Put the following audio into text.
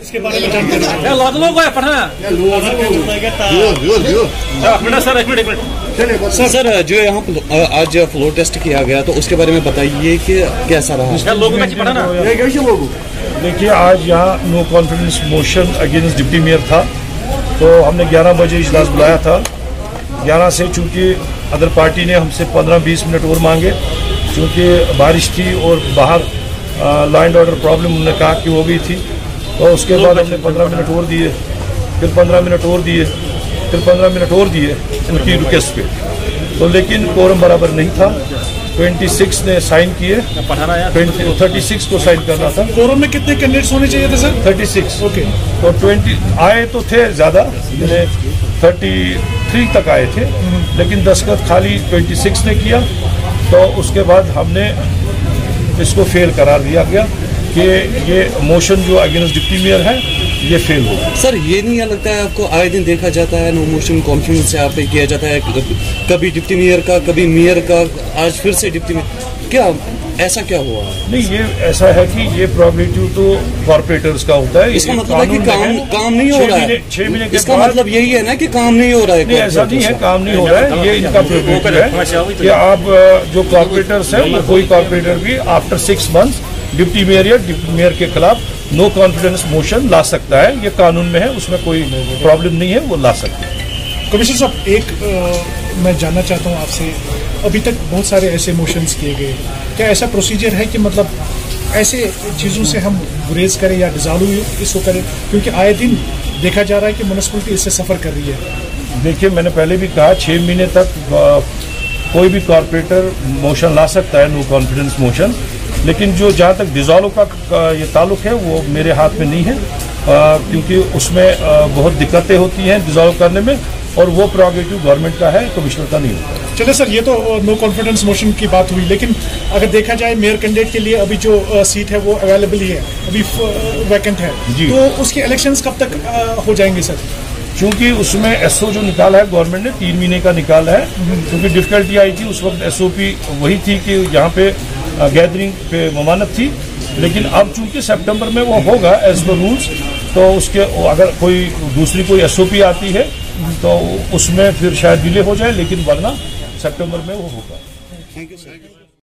इसके बारे में अपना अपना हाँ। हाँ, सर सर सर जो यहाँ आज फ्लोर टेस्ट किया गया तो उसके बारे में बताइए कि कैसा रहा। लोगों देखिए आज यहाँ no confidence motion against deputy mayor था तो हमने 11 बजे इजलास बुलाया था। 11 से चूँकि अदर पार्टी ने हमसे 15-20 मिनट और मांगे चूँकि बारिश थी और बाहर लॉ एंड ऑर्डर प्रॉब्लम उन्होंने कहा कि हो गई थी तो उसके बाद हमने 15 मिनट और दिए फिर 15 मिनट और दिए फिर 15 मिनट और दिए। उनकी रिक्वेस्ट पे। तो लेकिन कोरम बराबर नहीं था। 26 ने साइन किए। थर्टी सिक्स को साइन करना था। कोरम में कितने कैंडिडेट्स होने चाहिए थे सर 36 ओके तो 20 आए तो थे ज़्यादा मैंने 33 तक आए थे, लेकिन दस्खत खाली 26 ने किया तो उसके बाद हमने इसको फेल करार दिया गया कि ये मोशन जो अगेंस्ट डिप्टी मेयर है, ये फेल हो सर, ये नहीं लगता है आपको आए दिन देखा जाता है नो मोशन कॉन्फ्रेंस से आप किया जाता है, कभी डिप्टी मेयर का, कभी मेयर का, आज फिर से डिप्टी मेयर क्या ऐसा क्या हुआ? नहीं ये ऐसा है कि ये प्रॉबिलिटी तो कॉर्पोरेटर्स का होता है। इसका मतलब है कि काम काम नहीं हो रहा है। छह महीने के इसका मतलब यही है ना कि काम नहीं हो रहा है नहीं ऐसा नहीं है काम नहीं हो रहा है। ये इनका है कि आप जो कॉर्पोरेटर्स है वो कोई कॉर्पोरेटर भी after six month deputy mayor या डिप्टी मेयर के खिलाफ नो कॉन्फिडेंस मोशन ला सकता है। ये कानून में है उसमें कोई प्रॉब्लम नहीं है वो ला सकते हैं। कमिश्नर साहब एक अ, मैं जानना चाहता हूँ आपसे अभी तक बहुत सारे ऐसे मोशंस किए गए क्या ऐसा प्रोसीजर है कि मतलब ऐसे चीज़ों से हम गुरेज करें या डिजॉल्व इसको करें? क्योंकि आए दिन देखा जा रहा है कि म्यूनसिपलिटी इससे सफ़र कर रही है। देखिए मैंने पहले भी कहा छः महीने तक कोई भी कॉरपोरेटर मोशन ला सकता है नो कॉन्फिडेंस मोशन लेकिन जो जहाँ तक डिजॉल्व का ये ताल्लुक है वो मेरे हाथ में नहीं है। क्योंकि उसमें अ, बहुत दिक्कतें होती हैं डिजॉल्व करने में। और वो प्रोगेटिव गवर्नमेंट का है कमिश्नर का नहीं होता चले सर ये तो नो कॉन्फिडेंस मोशन की बात हुई लेकिन अगर देखा जाए मेयर कैंडिडेट के लिए अभी जो सीट है वो अवेलेबल ही है अभी वैकेंट है जी। तो उसके इलेक्शन कब तक हो जाएँगे सर क्योंकि उसमें एसओ जो निकाला है गवर्नमेंट ने तीन महीने का निकाला है क्योंकि डिफिकल्टी आई थी उस वक्त एसओपी वही थी कि यहाँ पे गैदरिंग पे ममानत थी लेकिन अब चूँकि सितंबर में वो होगा एज पर रूल्स तो उसके अगर कोई दूसरी कोई एसओपी आती है तो उसमें फिर शायद डिले हो जाए, लेकिन वरना सितंबर में वो होगा। Thank you sir